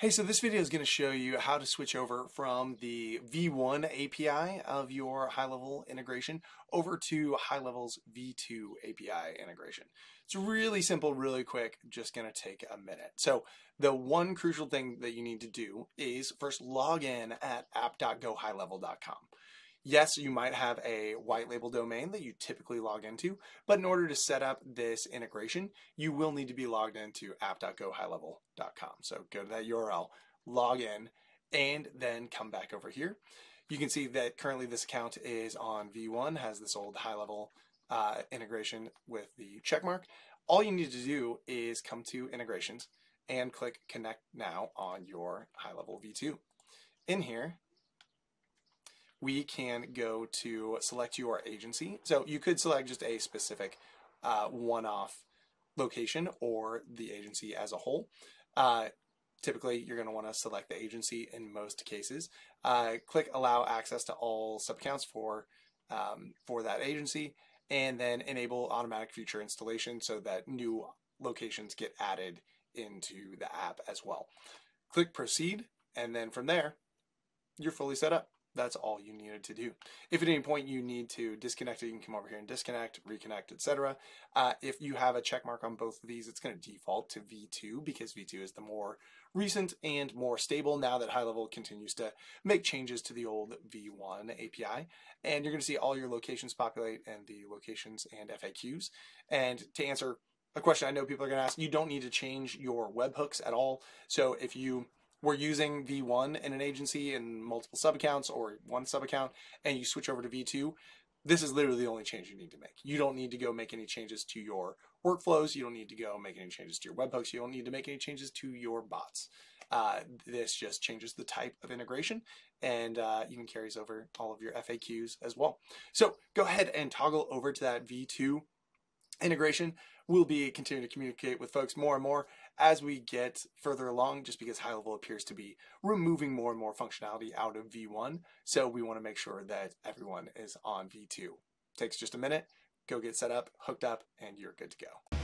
Hey, so this video is going to show you how to switch over from the V1 API of your HighLevel integration over to HighLevel's V2 API integration. It's really simple, really quick, just going to take a minute. So the one crucial thing that you need to do is first log in at app.gohighlevel.com. Yes, you might have a white label domain that you typically log into, but in order to set up this integration, you will need to be logged into app.gohighlevel.com. So go to that URL, log in, and then come back over here. You can see that currently this account is on V1, has this old HighLevel uh, integration with the checkmark. All you need to do is come to integrations and click connect now on your HighLevel V2. In here, we can go to select your agency. So you could select just a specific uh, one-off location or the agency as a whole. Uh, typically, you're going to want to select the agency in most cases. Uh, click Allow access to all subaccounts for um, for that agency, and then enable automatic future installation so that new locations get added into the app as well. Click Proceed, and then from there, you're fully set up that's all you needed to do. If at any point you need to disconnect it, you can come over here and disconnect, reconnect, etc. Uh, if you have a check mark on both of these, it's going to default to V2 because V2 is the more recent and more stable now that HighLevel continues to make changes to the old V1 API. And you're going to see all your locations populate and the locations and FAQs. And to answer a question I know people are going to ask, you don't need to change your webhooks at all. So if you we're using V1 in an agency and multiple sub accounts or one sub account, and you switch over to V2, this is literally the only change you need to make. You don't need to go make any changes to your workflows. You don't need to go make any changes to your webhooks. You don't need to make any changes to your bots. Uh, this just changes the type of integration and uh, even carries over all of your FAQs as well. So go ahead and toggle over to that V2 integration. We'll be continuing to communicate with folks more and more as we get further along, just because HighLevel appears to be removing more and more functionality out of V1. So we want to make sure that everyone is on V2. Takes just a minute, go get set up, hooked up, and you're good to go.